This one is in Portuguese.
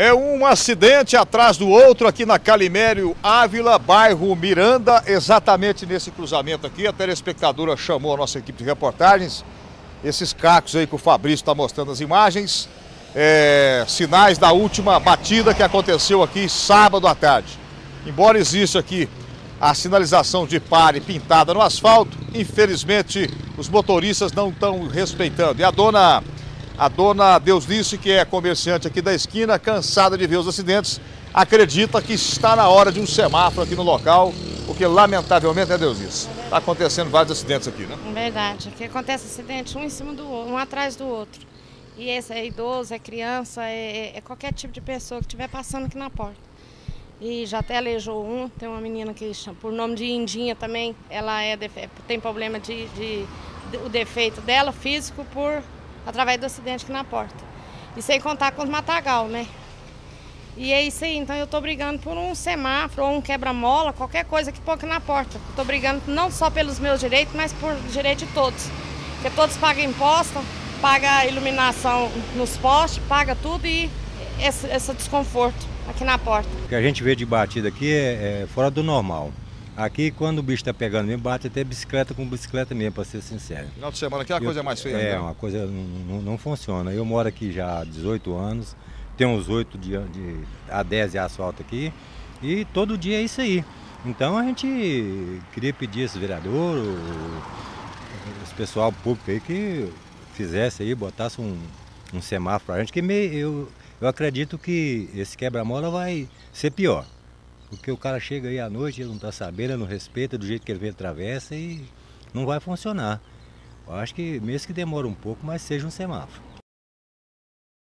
É um acidente atrás do outro aqui na Calimério Ávila, bairro Miranda, exatamente nesse cruzamento aqui. A telespectadora chamou a nossa equipe de reportagens. Esses cacos aí que o Fabrício está mostrando as imagens, é, sinais da última batida que aconteceu aqui sábado à tarde. Embora exista aqui a sinalização de pare pintada no asfalto, infelizmente os motoristas não estão respeitando. E a dona a dona Deus disse que é comerciante aqui da esquina, cansada de ver os acidentes, acredita que está na hora de um semáforo aqui no local, porque lamentavelmente, né Deus disse, está acontecendo vários acidentes aqui, né? Verdade, aqui acontece acidente um em cima do outro, um atrás do outro. E esse é idoso, é criança, é, é qualquer tipo de pessoa que estiver passando aqui na porta. E já até aleijou um, tem uma menina que chama, por nome de Indinha também, ela é, tem problema de, de, de o defeito dela físico por através do acidente aqui na porta. E sem contar com os matagal, né? E é isso aí, então eu tô brigando por um semáforo ou um quebra-mola, qualquer coisa que põe aqui na porta. Tô brigando não só pelos meus direitos, mas por direito de todos. Porque todos pagam imposto, paga iluminação nos postes, paga tudo e esse, esse desconforto aqui na porta. O que a gente vê de batida aqui é, é fora do normal. Aqui, quando o bicho está pegando mesmo, bate até bicicleta com bicicleta mesmo, para ser sincero. Final de semana aqui é a coisa mais feia. É, né? uma coisa não, não, funciona. Eu moro aqui já há 18 anos, tenho uns 8 de, de, a 10 de asfalto aqui, e todo dia é isso aí. Então a gente queria pedir esse vereador, esse pessoal público aí que fizesse aí, botasse um, um semáforo para a gente, que me, eu, eu acredito que esse quebra-mola vai ser pior. Porque o cara chega aí à noite, ele não está sabendo, ele não respeita do jeito que ele vem atravessa e não vai funcionar. Eu acho que mesmo que demore um pouco, mas seja um semáforo.